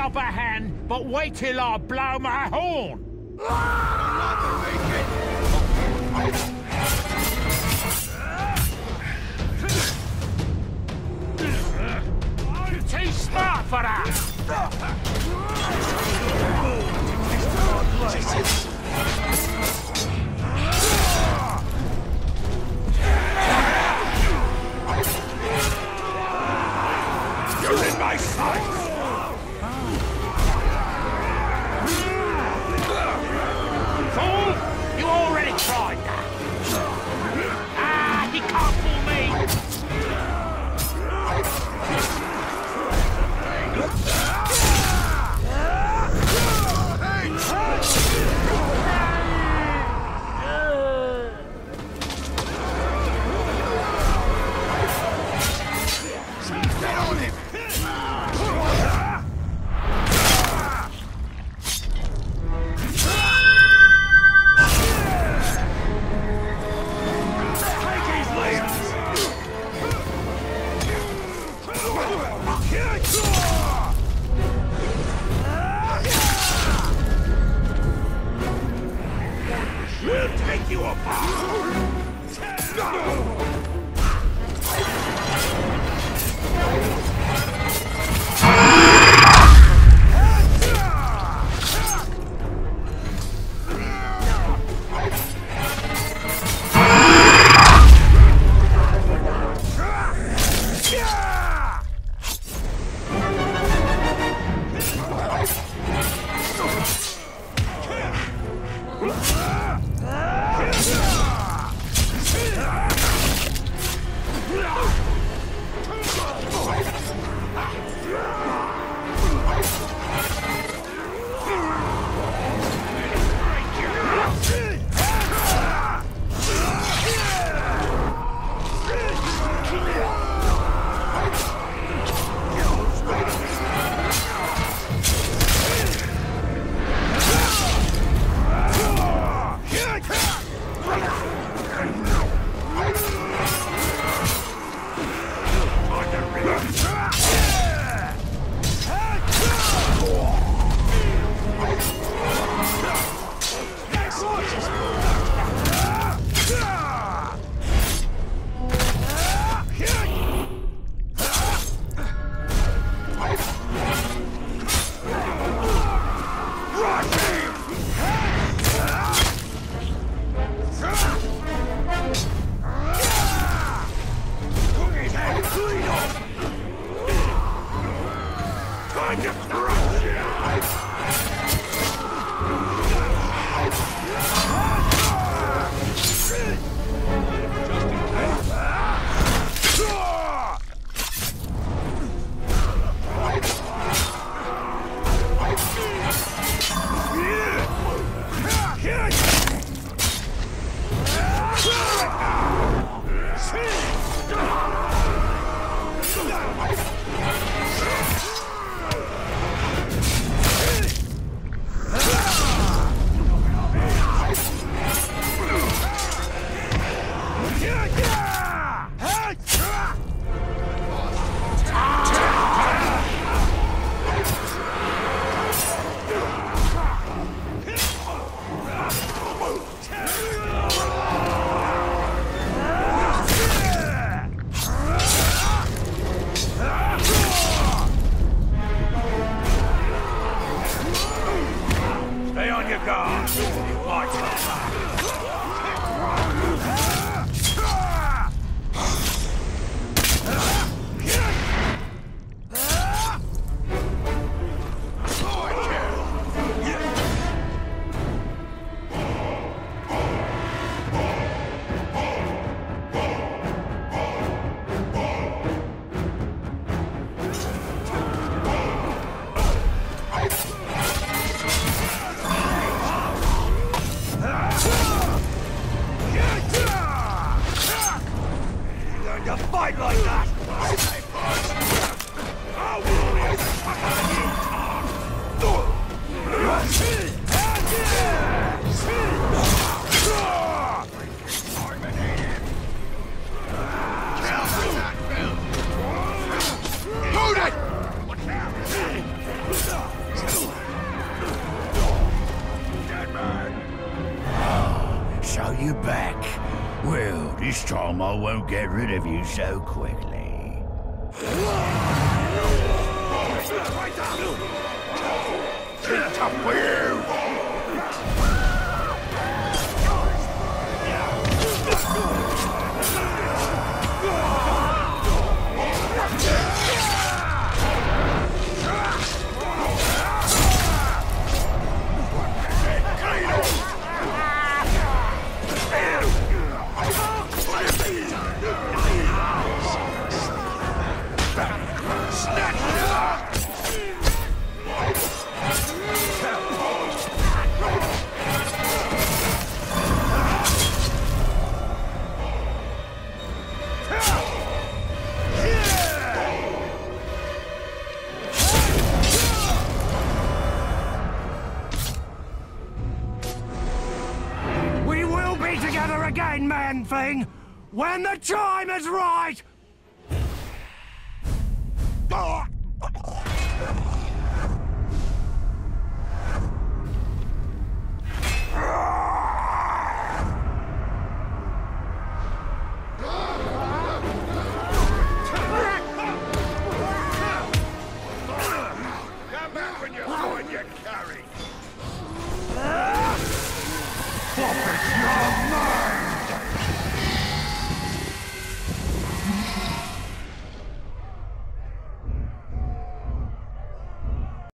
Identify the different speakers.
Speaker 1: upper hand, but wait till I blow my horn. Too smart for that!
Speaker 2: We'll take you apart! Time to crush like that. back.
Speaker 3: Well, this time I won't get rid of you so quickly.
Speaker 4: Right be together again, Man-Thing! When the time is right! Come when you're your carry!